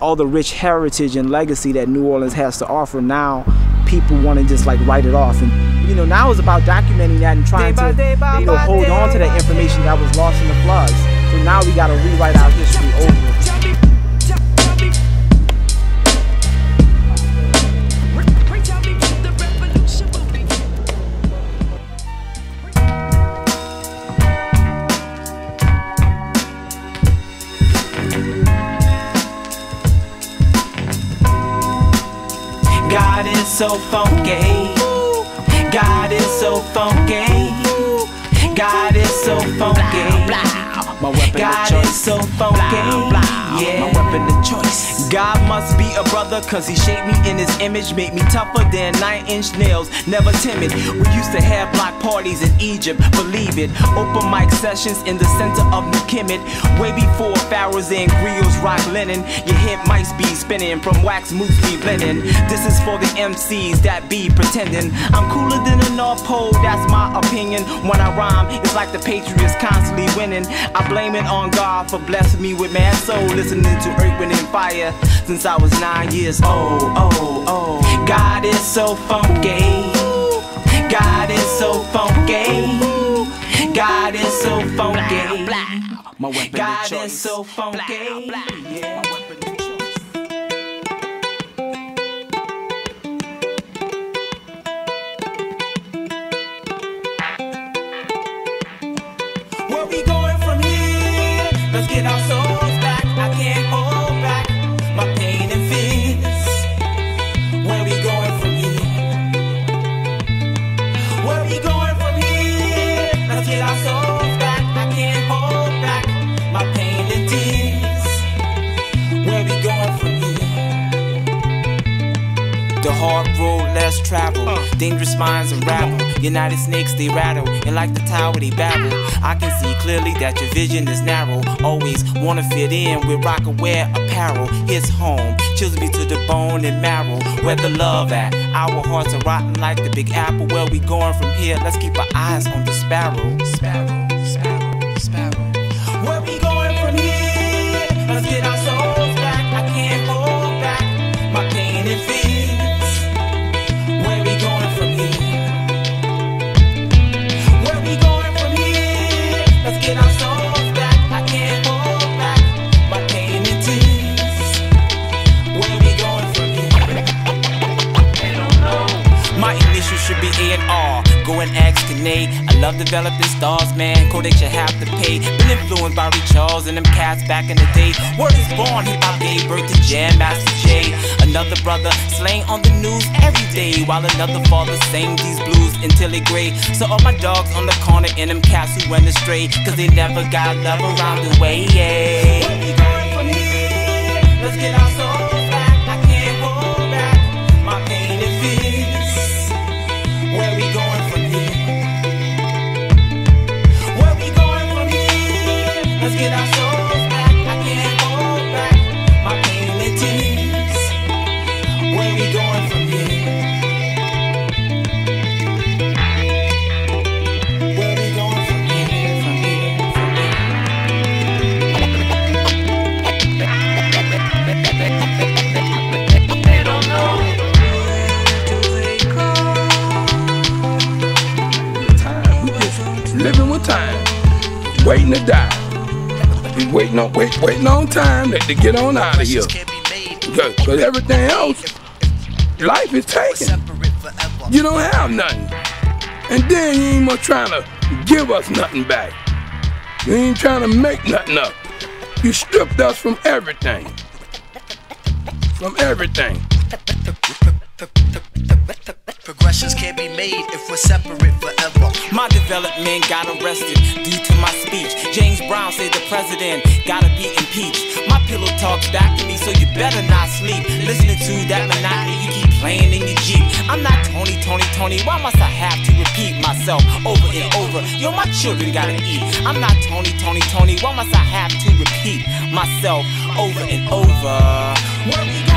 all the rich heritage and legacy that New Orleans has to offer. Now people want to just like write it off. And you know now it's about documenting that and trying to you know hold on to that information that was lost in the floods. So now we got to rewrite our history over so funky. God is so funky. God is so funky. My weapon God is so funky. Brother, cause he shaped me in his image, made me tougher than nine inch nails, never timid. We used to have block parties in Egypt, believe it. Open mic sessions in the center of New Kemet. Way before pharaohs and griots rock linen. Your hip might be spinning from wax moose be blending. This is for the MCs that be pretending. I'm cooler than a North Pole, that's my opinion. When I rhyme, it's like the Patriots constantly winning. I blame it on God for blessing me with mad soul, listening to Earth, Wind, and Fire since I was nine years old. Oh, oh, oh God is so funky. God is so funky. God is so funky. God is so funky. Yeah. Travel. Dangerous minds unravel. United snakes, they rattle. And like the tower, they babble. I can see clearly that your vision is narrow. Always wanna fit in with Rocawear apparel. His home chills me to the bone and marrow. Where the love at? Our hearts are rotten like the big apple. Where we going from here? Let's keep our eyes on the sparrow. Sparrow. I love developing stars, man. Kodak you have to pay. Been influenced by Ray Charles and them cats back in the day. Word is born, hip hop gave birth to Jam Master Jay. Another brother slain on the news every day, while another father sang these blues until they gray. So all my dogs on the corner and them cats who went astray, cause they never got love around the way. Yeah. Waiting to die. We waiting on wait, waiting on time to, to get on out of here. Because, because everything else, life is taken. You don't have nothing. And then you ain't more trying to give us nothing back. You ain't trying to make nothing up. You stripped us from everything. From everything. Progressions can't be made if we're separate forever. My development got arrested due to my speech. James Brown said the president gotta be impeached. My pillow talks back to me, so you better not sleep. Listening to that monotony you keep playing in your Jeep. I'm not Tony, Tony, Tony. Why must I have to repeat myself over and over? Yo, my children gotta eat. I'm not Tony, Tony, Tony. Why must I have to repeat myself over and over?